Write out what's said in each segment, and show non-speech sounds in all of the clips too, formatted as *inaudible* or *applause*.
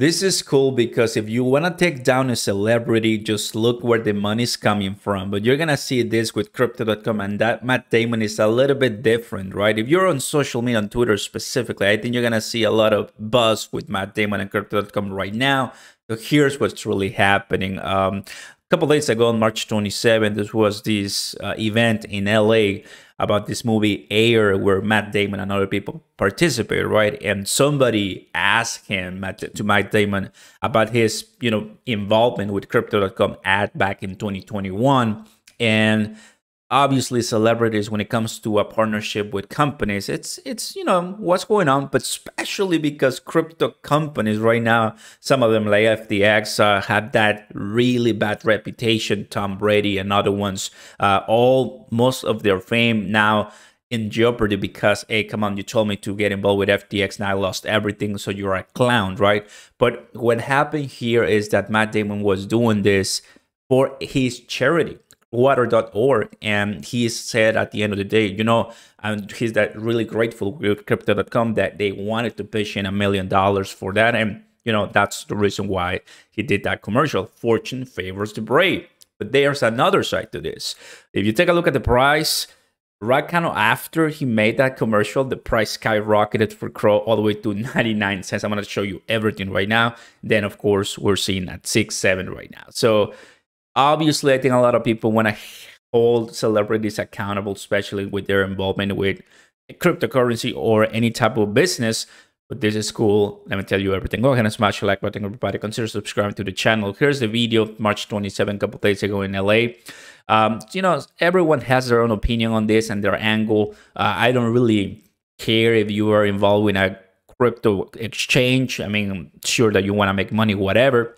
This is cool because if you want to take down a celebrity, just look where the money's coming from. But you're going to see this with crypto.com and that Matt Damon is a little bit different, right? If you're on social media, on Twitter specifically, I think you're going to see a lot of buzz with Matt Damon and crypto.com right now. Here's what's really happening. Um, a couple days ago on March 27, this was this uh, event in LA about this movie Air, where Matt Damon and other people participated, right? And somebody asked him to Matt Damon about his, you know, involvement with Crypto.com ad back in 2021, and obviously celebrities when it comes to a partnership with companies it's it's you know what's going on but especially because crypto companies right now some of them like ftx uh, have that really bad reputation tom brady and other ones uh, all most of their fame now in jeopardy because hey come on you told me to get involved with ftx and i lost everything so you're a clown right? But what happened here is that matt damon was doing this for his charity water.org and he said at the end of the day you know and he's that really grateful with crypto.com that they wanted to pitch in a million dollars for that. And you know that's the reason why he did that commercial fortune favors the brave. But there's another side to this. If you take a look at the price right kind of after he made that commercial the price skyrocketed for CRO all the way to *laughs* 99 cents. I'm going to show you everything right now. Then of course we're seeing at 6 7 right now. So obviously, I think a lot of people want to hold celebrities accountable, especially with their involvement with cryptocurrency or any type of business. But this is cool. Let me tell you everything. Go ahead and smash the like button, everybody. Consider subscribing to the channel. Here's the video, March 27, a couple days ago in LA. Um, you know, everyone has their own opinion on this and their angle. Uh, I don't really care if you are involved in a crypto exchange. I mean, sure that you want to make money, whatever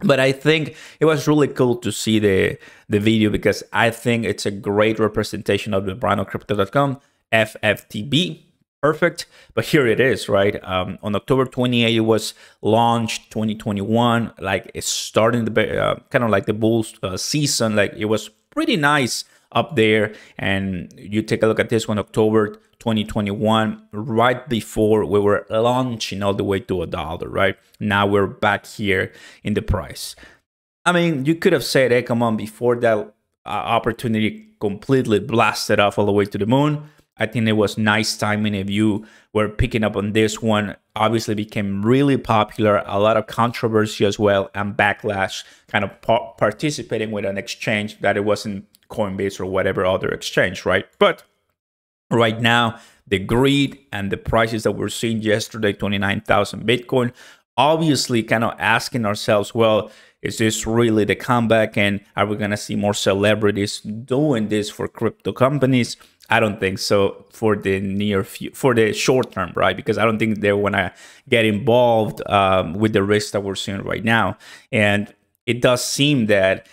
but I think it was really cool to see the the video because I think it's a great representation of the brand of crypto.com FFTB perfect. But here it is right? Um, on October 28 it was launched 2021 like it's starting the uh, kind of like the bulls uh, season. Like it was pretty nice up there. And you take a look at this one October 2021 right before we were launching all the way to a dollar right? Now we're back here in the price. I mean you could have said hey come on before that uh, opportunity completely blasted off all the way to the moon i think it was nice timing if you were picking up on this one. Obviously became really popular a lot of controversy as well and backlash kind of pa- participating with an exchange that it wasn't coinbase or whatever other exchange right? But right now the greed and the prices that we're seeing yesterday 29000 bitcoin obviously kind of asking ourselves well is this really the comeback? And are we going to see more celebrities doing this for crypto companies i don't think so for the near future for the short term right because i don't think they want to get involved um, with the risks that we're seeing right now and it does seem that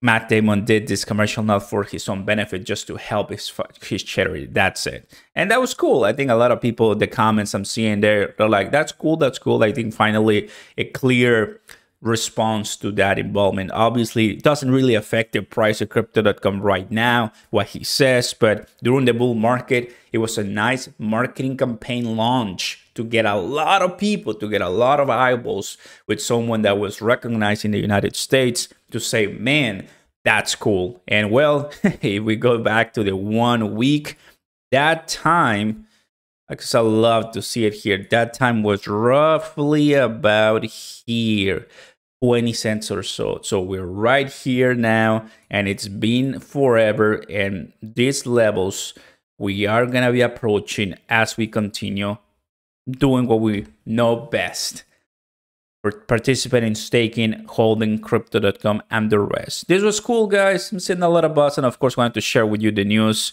Matt Damon did this commercial not for his own benefit, just to help his his charity. That's it, and that was cool. I think a lot of people, the comments I'm seeing there, they're like, "That's cool, that's cool." I think finally a clear response to that involvement. Obviously, it doesn't really affect the price of crypto.com right now, what he says, but during the bull market, it was a nice marketing campaign launch to get a lot of people, to get a lot of eyeballs with someone that was recognized in the United States to say, man, that's cool. And well, *laughs* if we go back to the one week, that time, Uh, because I love to see it here, that time was roughly about here. 20 cents or so. So we're right here now, and it's been forever. And these levels we are going to be approaching as we continue doing what we know best For participating, staking, holding crypto.com, and the rest. This was cool, guys. I'm seeing a lot of buzz, and of course, wanted to share with you the news.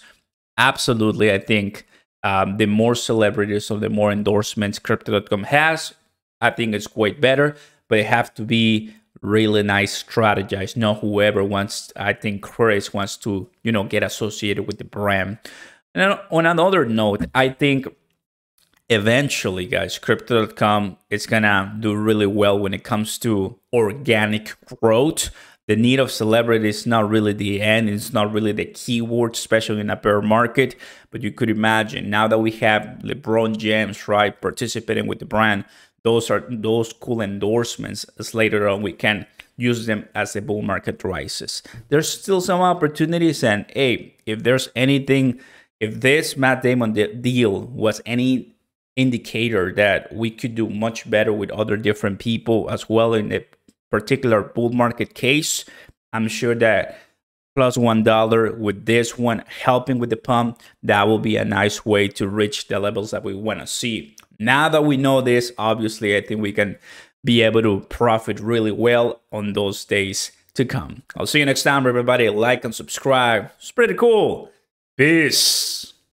Absolutely, I think um, the more celebrities or the more endorsements crypto.com has, I think it's quite better, but it have to be really nice strategized. Not whoever wants, I think Kris wants to, you know, get associated with the brand. And on another note, I think eventually guys crypto.com is gonna do really well when it comes to organic growth the need of celebrity is not really the end it's not really the keyword especially in a bear market but you could imagine now that we have lebron james right participating with the brand those are those cool endorsements as later on we can use them as the bull market rises. There's still some opportunities, and hey, if there's anything, if this Matt Damon deal was any indicator that we could do much better with other different people as well in a particular bull market case, I'm sure that plus one dollar with this one helping with the pump, that will be a nice way to reach the levels that we want to see. Now that we know this, obviously, I think we can be able to profit really well on those days to come. I'll see you next time, everybody. Like and subscribe. It's pretty cool. Peace.